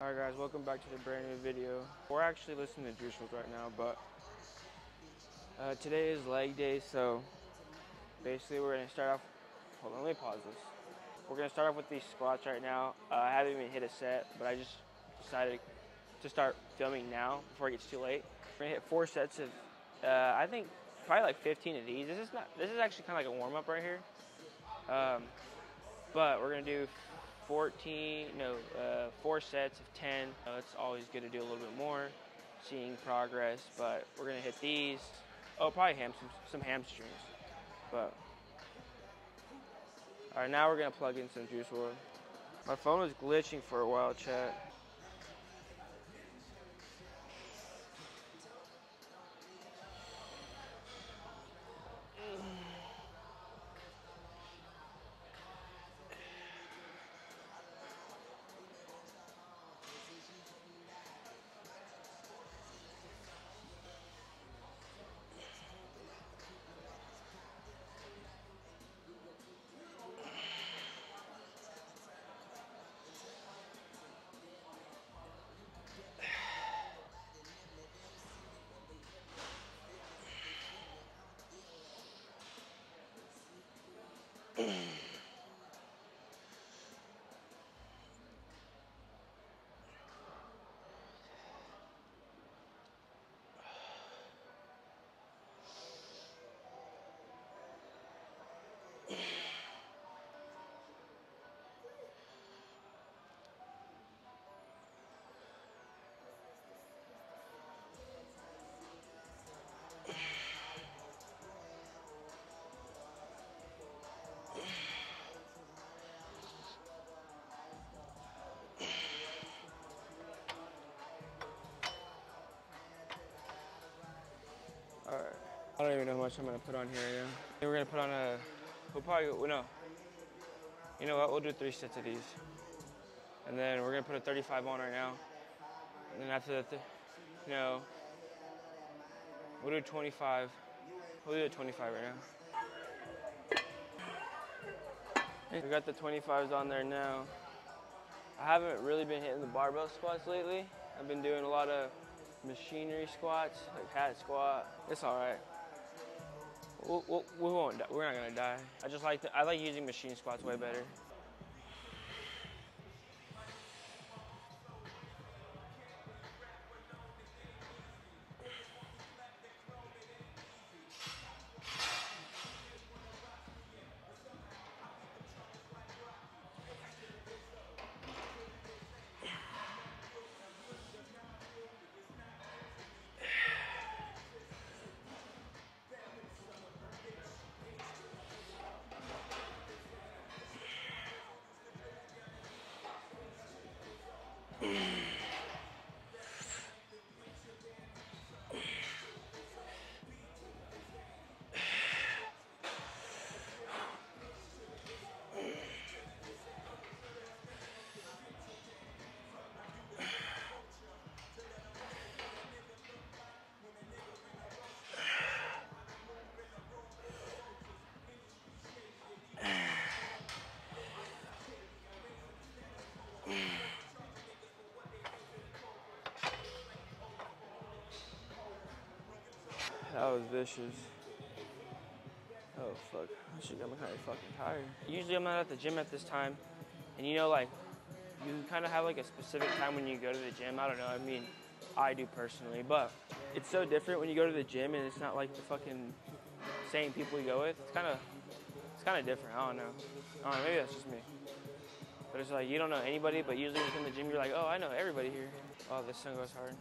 Alright guys, welcome back to the brand new video. We're actually listening to Juice right now, but uh, today is leg day, so basically we're gonna start off, hold on, let me pause this. We're gonna start off with these squats right now. Uh, I haven't even hit a set, but I just decided to start filming now before it gets too late. We're gonna hit four sets of, uh, I think probably like 15 of these. This is not, this is actually kind of like a warm up right here. Um, but we're gonna do 14, no, uh, four sets of 10. Uh, it's always good to do a little bit more, seeing progress, but we're gonna hit these. Oh, probably ham, some, some hamstrings, but. All right, now we're gonna plug in some Juice WRLD. My phone was glitching for a while, chat. Alright. I don't even know how much I'm gonna put on here right now. We're gonna put on a, we'll probably, well, no. You know what, we'll do three sets of these. And then we're gonna put a 35 on right now. And then after that, you know, we'll do 25. We'll do a 25 right now. We got the 25s on there now. I haven't really been hitting the barbell squats lately. I've been doing a lot of machinery squats, like hack squat. It's all right. We'll, we'll, we won't. Die. We're not gonna die. I just like the, I like using machine squats way better. Was vicious. Oh fuck, I should get kind of fucking tired. Usually I'm not at the gym at this time, and you know like, you kind of have like a specific time when you go to the gym. I don't know, I mean, I do personally, but it's so different when you go to the gym and it's not like the fucking same people you go with. It's kind of, it's kind of different. I don't know. I don't know, maybe that's just me. But it's like you don't know anybody, but usually within the gym you're like, oh, I know everybody here. Oh, this sun goes hard.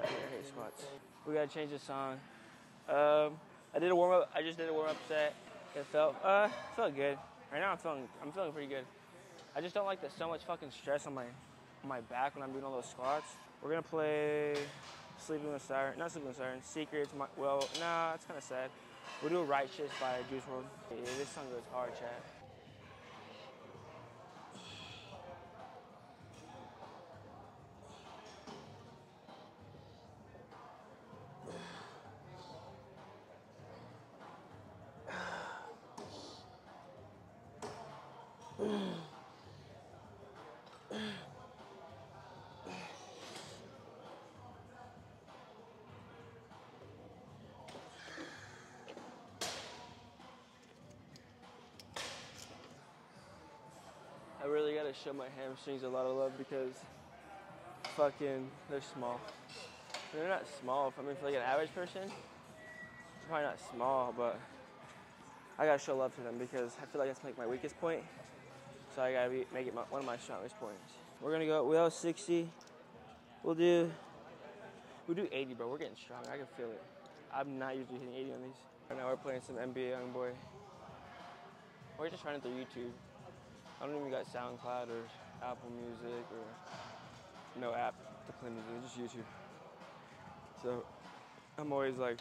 I hate squats. We gotta change the song. Um, I did a warm up. I just did a warm up set. It felt uh felt good. Right now I'm feeling I'm feeling pretty good. I just don't like the so much fucking stress on my on my back when I'm doing all those squats. We're gonna play Sleeping with Siren, not Sleeping with Siren, Secrets. My, well, nah, it's kind of sad. We'll do Righteous by Juice WRLD. Yeah, this song goes hard, chat. I really gotta show my hamstrings a lot of love because fucking they're small. They're not small. I mean, for like an average person, probably not small, but I gotta show love to them because I feel like that's like my weakest point. So I gotta be, make it my, one of my strongest points. We're gonna go. Have 60. We'll do. We'll do 80, bro. We're getting strong. I can feel it. I'm not usually hitting 80 on these. Right now we're playing some NBA YoungBoy. We're just trying running through YouTube. I don't even got SoundCloud or Apple Music or no app to play music, just YouTube. So I'm always like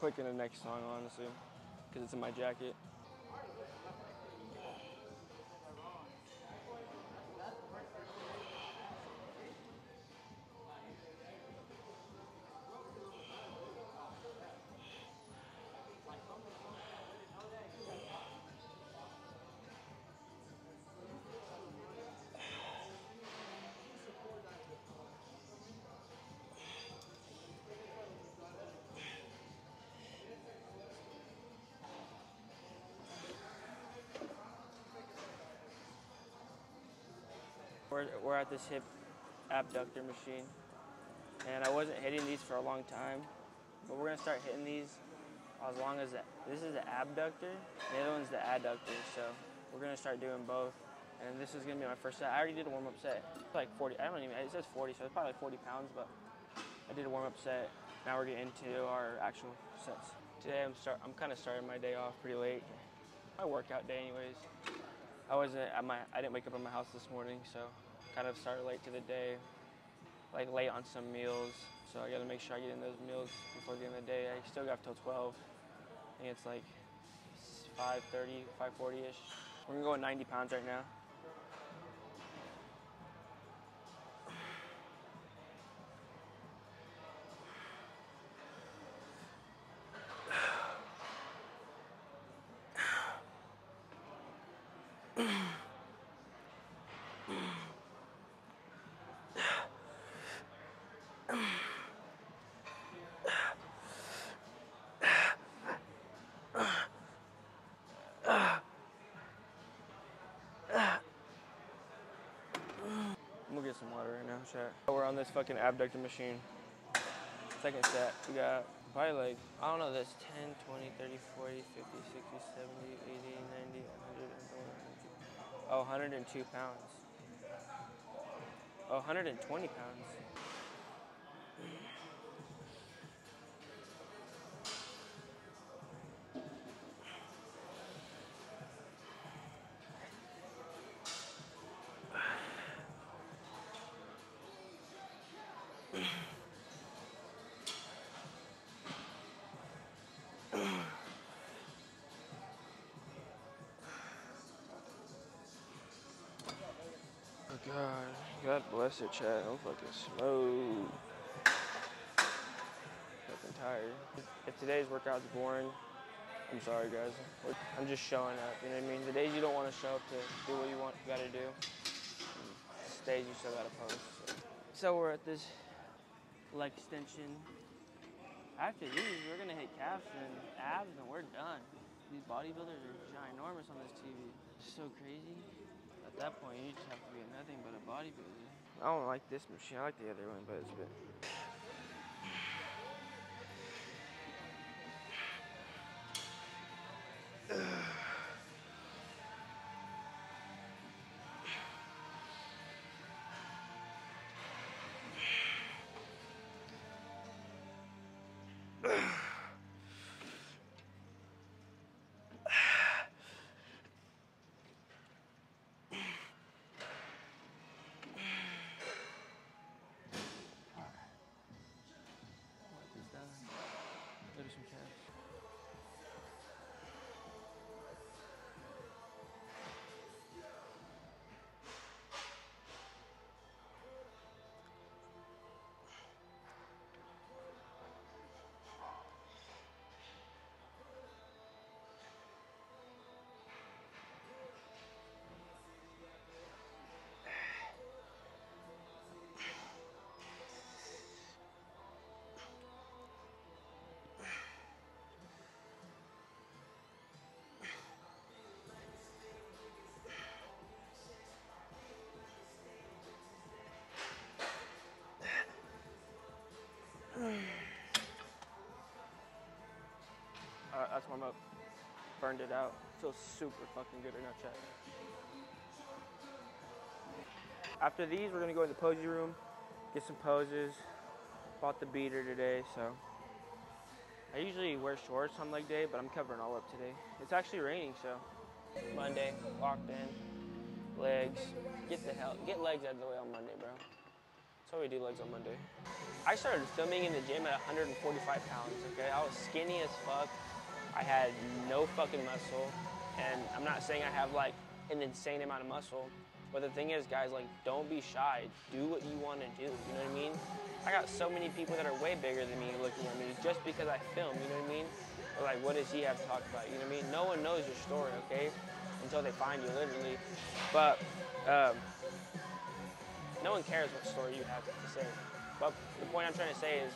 clicking the next song, honestly, because it's in my jacket. We're, we're at this hip abductor machine, and I wasn't hitting these for a long time, but we're gonna start hitting these as long as the, this is the abductor, the other one's the adductor. So we're gonna start doing both, and this is gonna be my first set. I already did a warm up set, it's like 40. I don't even. It says 40, so it's probably like 40 pounds, but I did a warm up set. Now we're getting into our actual sets. Today I'm start. I'm kind of starting my day off pretty late. My workout day, anyways. I wasn't at my. I didn't wake up at my house this morning, so kind of start late to the day. Like late on some meals, so I got to make sure I get in those meals before the end of the day. I still got till 12. I think it's like 5:30, 5:40 ish. We're gonna go at 90 pounds right now. I'm gonna get We're on this fucking abductor machine. Second set. We got probably like, I don't know, that's 10, 20, 30, 40, 50, 60, 70, 80, 90, 100, 102. Oh, 102 pounds. Oh, 120 pounds. God, God bless it, chat. I'm fucking smooth. Fucking tired. If today's workout's boring, I'm sorry, guys. I'm just showing up. You know what I mean? The days you don't want to show up to do what you want, you gotta do. Days you still gotta post. So. so we're at this leg extension. After these, we're gonna hit calves and abs, and we're done. These bodybuilders are ginormous on this TV. It's so crazy. At that point, you just have to be nothing but a bodybuilder. I don't like this machine. I like the other one, but it's a bit. Uh, that's warm up. Burned it out. Feels super fucking good right now, chat. After these, we're gonna go in the posy room, get some poses. Bought the beater today, so. I usually wear shorts on leg day, but I'm covering all up today. It's actually raining, so. Monday, walked in, legs. Get the hell, get legs out of the way on Monday, bro. How we do legs on Monday. I started filming in the gym at 145 pounds, okay? I was skinny as fuck. I had no fucking muscle. And I'm not saying I have like an insane amount of muscle. But the thing is, guys, like, don't be shy. Do what you want to do. You know what I mean? I got so many people that are way bigger than me looking at me just because I film. You know what I mean? Or like, what does he have to talk about? You know what I mean? No one knows your story, okay? Until they find you, literally. But um, no one cares what story you have to say. But the point I'm trying to say is,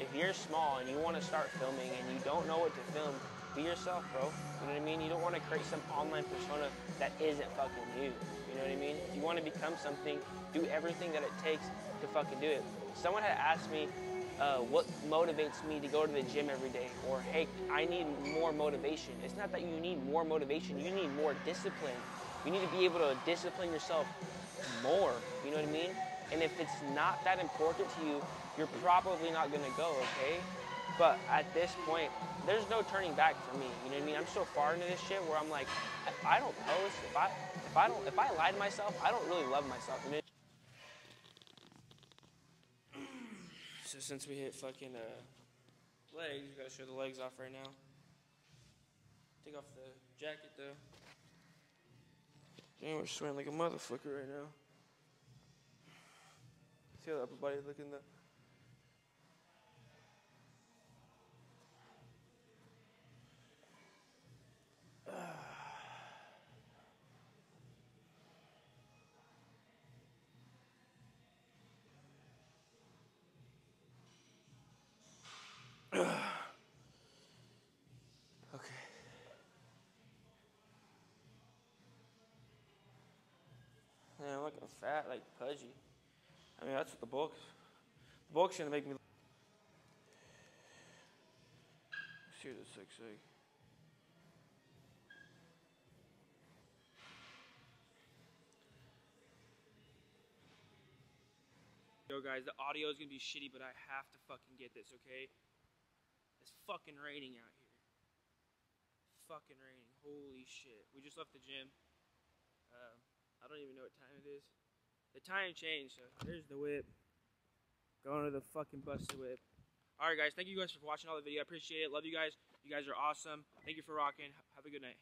if you're small and you want to start filming and you don't know what to film, be yourself, bro. You know what I mean? You don't want to create some online persona that isn't fucking you. You know what I mean? If you want to become something, do everything that it takes to fucking do it. Someone had asked me uh, what motivates me to go to the gym every day, or hey, I need more motivation. It's not that you need more motivation, you need more discipline. You need to be able to discipline yourself more. You know what I mean? And if it's not that important to you, you're probably not gonna go, okay? But at this point, there's no turning back for me. You know what I mean? I'm so far into this shit where I'm like, if I don't post, if I if I don't if I lie to myself, I don't really love myself. You know? So since we hit fucking uh, legs, we gotta show the legs off right now. Take off the jacket though. Damn, we're sweating like a motherfucker right now. See how the upper body looking though? Fat, like pudgy. I mean, that's what the bulk's. The bulk's gonna make me. See what the six egg. Yo, guys, the audio is gonna be shitty, but I have to fucking get this, okay? It's fucking raining out here. Fucking raining. Holy shit. We just left the gym. I don't even know what time it is. The time changed, so there's the whip. Going to the fucking busted whip. Alright, guys, thank you guys for watching all the video. I appreciate it. Love you guys. You guys are awesome. Thank you for rocking. Have a good night.